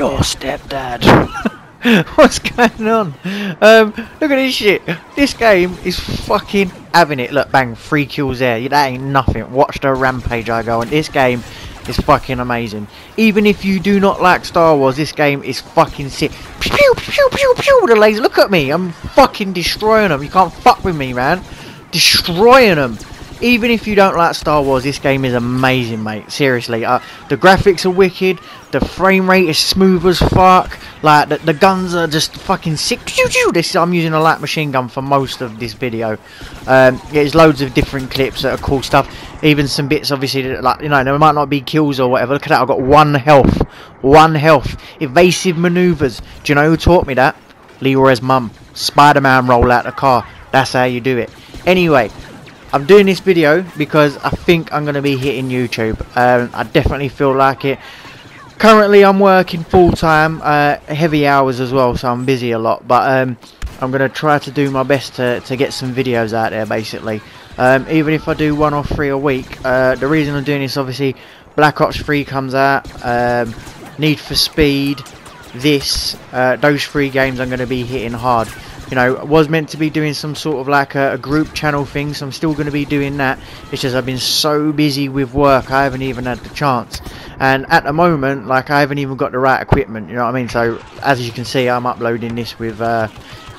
your stepdad. What's going on? Um, look at this shit. This game is fucking having it. Look, bang, three kills there. That ain't nothing. Watch the rampage I go on. This game is fucking amazing. Even if you do not like Star Wars, this game is fucking sick. Pew, pew, pew, pew, pew, the laser. Look at me. I'm fucking destroying them. You can't fuck with me, man. Destroying them even if you don't like Star Wars, this game is amazing, mate. Seriously, uh, the graphics are wicked. The frame rate is smooth as fuck. Like the, the guns are just fucking sick. This I'm using a light machine gun for most of this video. Um, there's loads of different clips that are cool stuff. Even some bits, obviously, that, like you know, there might not be kills or whatever. Look at that. I've got one health. One health. Evasive maneuvers. Do you know who taught me that? Leroy's mum. Spider-Man roll out the car. That's how you do it. Anyway, I'm doing this video because I think I'm going to be hitting YouTube. Um, I definitely feel like it. Currently I'm working full time, uh, heavy hours as well, so I'm busy a lot. But um, I'm going to try to do my best to, to get some videos out there basically. Um, even if I do one or three a week. Uh, the reason I'm doing this obviously Black Ops 3 comes out, um, Need for Speed, this, uh, those three games I'm going to be hitting hard you know, I was meant to be doing some sort of like a, a group channel thing, so I'm still going to be doing that. It's just I've been so busy with work, I haven't even had the chance. And at the moment, like I haven't even got the right equipment, you know what I mean? So as you can see, I'm uploading this with uh,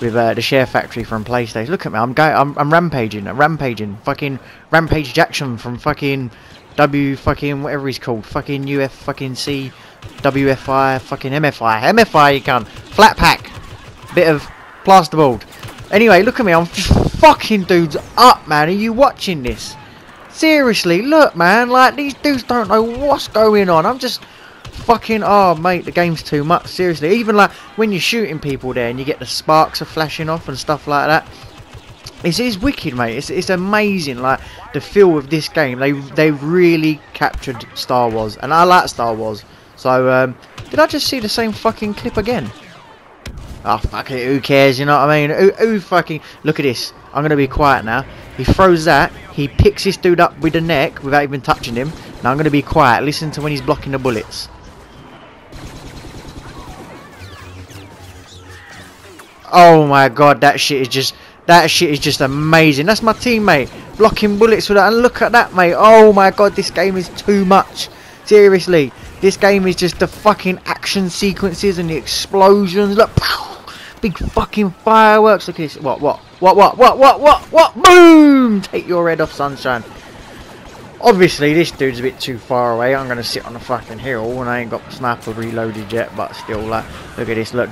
with uh, the Share Factory from PlayStation. Look at me, I'm going, I'm, I'm rampaging, I'm rampaging, fucking Rampage Jackson from fucking W fucking whatever he's called, fucking UF fucking C, WFI, fucking MFI, MFI you can, flat pack, bit of plasterboard. Anyway, look at me. I'm fucking dudes up, man. Are you watching this? Seriously, look, man. Like, these dudes don't know what's going on. I'm just fucking... Oh, mate, the game's too much. Seriously. Even, like, when you're shooting people there and you get the sparks are flashing off and stuff like that. It's, it's wicked, mate. It's, it's amazing, like, the feel of this game. They they really captured Star Wars. And I like Star Wars. So, um, did I just see the same fucking clip again? Oh, fuck it, who cares, you know what I mean? Who, who fucking... Look at this. I'm going to be quiet now. He throws that. He picks this dude up with the neck without even touching him. Now I'm going to be quiet. Listen to when he's blocking the bullets. Oh my god, that shit is just... That shit is just amazing. That's my teammate. Blocking bullets with that. And look at that, mate. Oh my god, this game is too much. Seriously. This game is just the fucking action sequences and the explosions. Look, pow! Big fucking fireworks. Look at this. What, what, what, what, what, what, what, what? Boom! Take your head off, sunshine. Obviously, this dude's a bit too far away. I'm going to sit on the fucking hill and I ain't got sniper reloaded yet. But still, like, look at this. Look,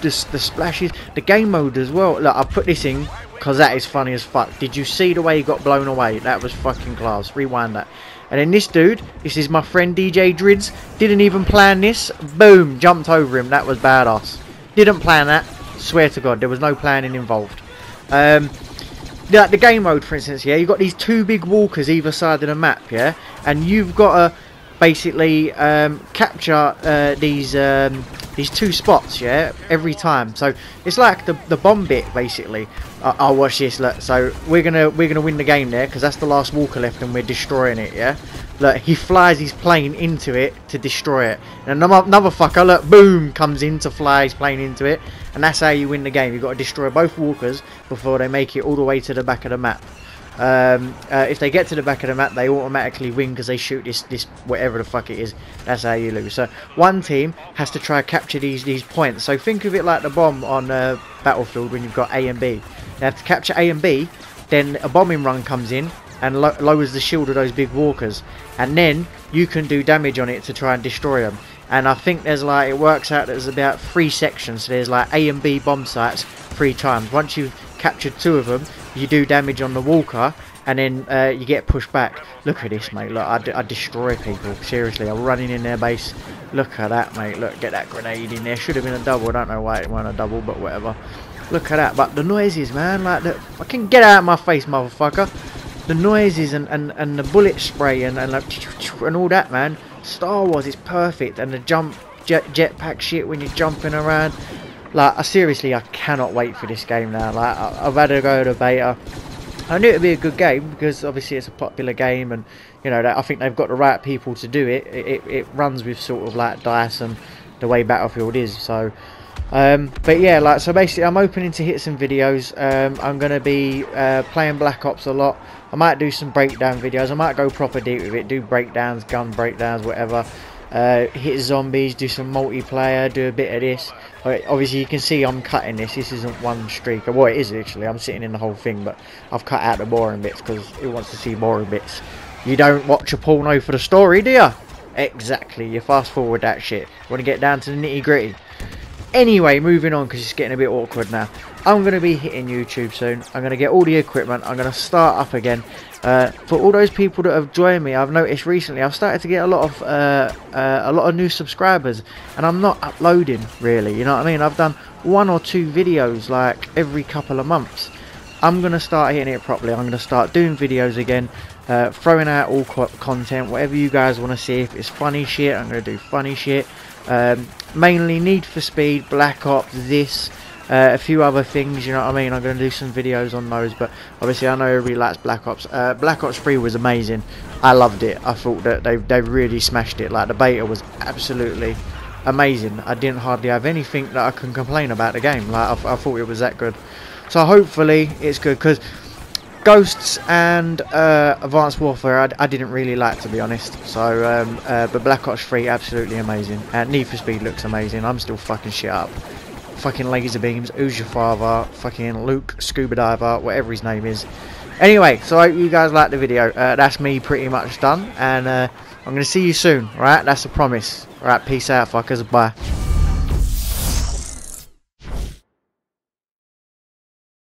the splashes. The game mode as well. Look, I put this in because that is funny as fuck. Did you see the way he got blown away? That was fucking class. Rewind that. And then this dude, this is my friend DJ Drids, didn't even plan this. Boom, jumped over him. That was badass. Didn't plan that. Swear to God, there was no planning involved. Um, the, the game mode, for instance, yeah, you've got these two big walkers either side of the map, yeah, and you've got to basically um, capture uh, these um, these two spots, yeah, every time. So it's like the the bomb bit, basically. Uh, I'll watch this. Look, so we're gonna we're gonna win the game there because that's the last walker left, and we're destroying it, yeah. Look, he flies his plane into it to destroy it. And another, another fucker, look, boom, comes in to fly his plane into it. And that's how you win the game. You've got to destroy both walkers before they make it all the way to the back of the map. Um, uh, if they get to the back of the map, they automatically win because they shoot this, this whatever the fuck it is. That's how you lose. So one team has to try to capture these these points. So think of it like the bomb on uh, Battlefield when you've got A and B. They have to capture A and B, then a bombing run comes in and lo lowers the shield of those big walkers, and then you can do damage on it to try and destroy them. And I think there's like it works out there's about three sections. So there's like A and B bomb sites three times. Once you've captured two of them, you do damage on the walker, and then uh, you get pushed back. Look at this, mate. Look, I, destroy people. Seriously, I'm running in their base. Look at that, mate. Look, get that grenade in there. Should have been a double. I don't know why it wasn't a double, but whatever. Look at that. But the noises, man. Like, the, I can get out of my face, motherfucker. The noises and, and, and the bullet spray and, and, like, and all that, man. Star Wars is perfect. And the jump jet jetpack shit when you're jumping around. Like, I seriously, I cannot wait for this game now. Like, I, I've had to go to beta. I knew it'd be a good game because obviously it's a popular game, and you know I think they've got the right people to do it. It, it, it runs with sort of like dice and the way Battlefield is. So, um, but yeah, like so basically, I'm opening to hit some videos. Um, I'm gonna be uh, playing Black Ops a lot. I might do some breakdown videos. I might go proper deep with it, do breakdowns, gun breakdowns, whatever. Uh, hit zombies, do some multiplayer, do a bit of this. Obviously, you can see I'm cutting this. This isn't one streak. Well, it is literally. I'm sitting in the whole thing, but I've cut out the boring bits because it wants to see boring bits. You don't watch a porno for the story, do you? Exactly. You fast forward that shit. Want to get down to the nitty gritty. Anyway, moving on because it's getting a bit awkward now. I'm going to be hitting YouTube soon. I'm going to get all the equipment. I'm going to start up again. Uh, for all those people that have joined me, I've noticed recently I've started to get a lot of uh, uh, a lot of new subscribers, and I'm not uploading really. You know what I mean? I've done one or two videos like every couple of months. I'm gonna start hitting it properly. I'm gonna start doing videos again, uh, throwing out all co content, whatever you guys want to see. If it's funny shit, I'm gonna do funny shit. Um, mainly Need for Speed, Black Ops, this. Uh, a few other things, you know what I mean? I'm going to do some videos on those, but obviously I know everybody likes Black Ops. Uh, Black Ops 3 was amazing. I loved it. I thought that they, they really smashed it. Like, the beta was absolutely amazing. I didn't hardly have anything that I can complain about the game. Like, I, I thought it was that good. So hopefully it's good, because Ghosts and uh, Advanced Warfare I, I, didn't really like to be honest. So, um, uh, but Black Ops 3 absolutely amazing. Need for Speed looks amazing. I'm still fucking shit up fucking laser beams, who's your father, fucking Luke, scuba diver, whatever his name is. Anyway, so I hope you guys liked the video. Uh, that's me pretty much done, and uh, I'm to see you soon, right? That's a promise. Right? peace out, fuckers. Bye.